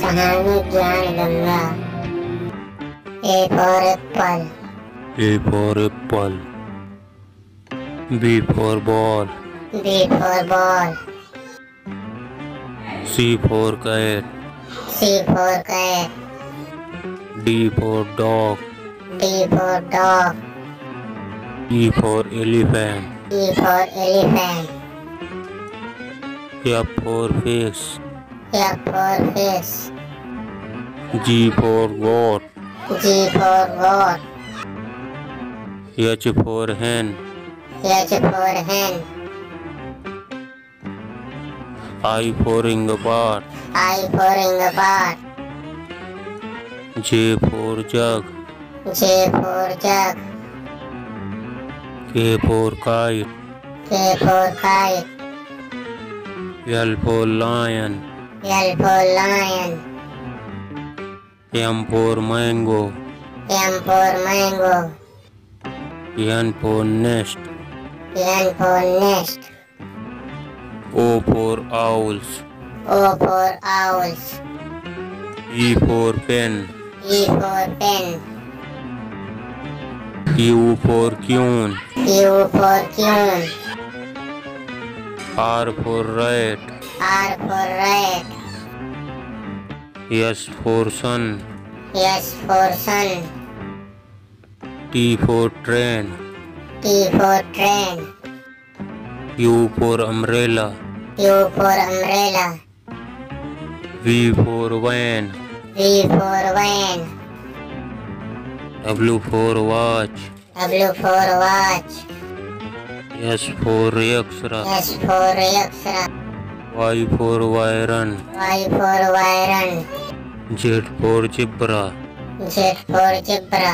Sahani Gyan Ganga A for apple A for apple. B for ball. B for ball C for cat. C for cat D for dog. D for dog E for elephant. E for elephant F for fish. F for fish G for goat. G for god H for hen. H for hen I for ingapar. I for इंगबार J for jug. J for jug K for kite. K for kite L for lion. L for lion M for mango. M for mango N for nest. N for nest O for owls. O for owls E for pen. E for pen Q for queen. Q for queen R for rat. are. Yes for sun. Yes for sun. T for train. T for train. U for umbrella. U for umbrella. V for van. V for van. W for watch. W for watch. S for extra. S for extra. Y for iron. Y for iron Z for zebra. Z for zebra